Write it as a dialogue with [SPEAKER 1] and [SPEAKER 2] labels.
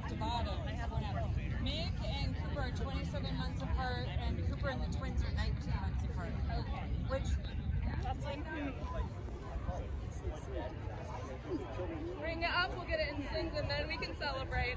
[SPEAKER 1] top to bottom. Meg and Cooper are 27 months apart, and Cooper and the twins are 19 months apart. Okay. Which, that's like.
[SPEAKER 2] Um, Ring it up, we'll get it in sins, and then we can celebrate.